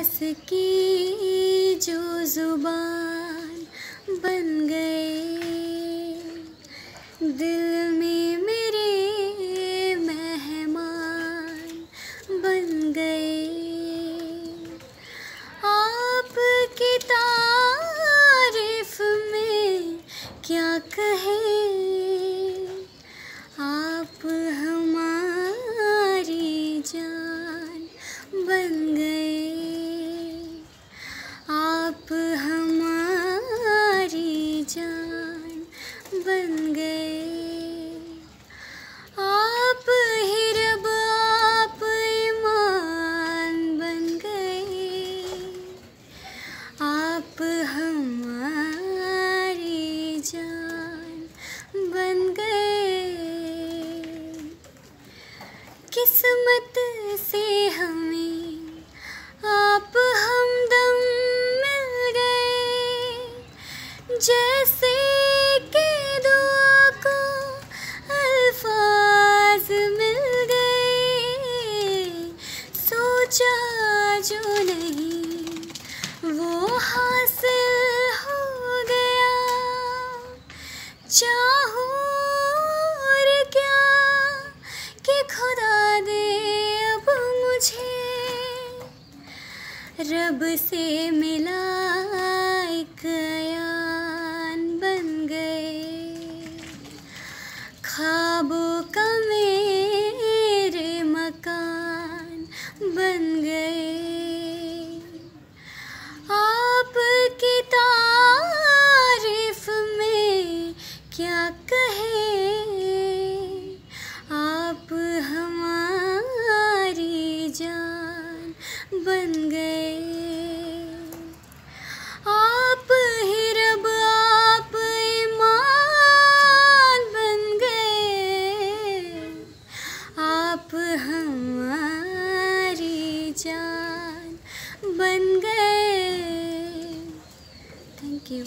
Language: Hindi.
एहसास की जो ज़ुबान बन गए। दिल में मेरे मेहमान बन गए। आपकी तारीफ़ में क्या कहें? गए किस्मत से हमें आप हमदम मिल गए। जैसे रब से मिला एक यान बन गए। ख्वाबों का मेरे मकान बन बन गए। आप ही रब, आप ईमान बन गए। आप हमारी जान बन गए। Thank you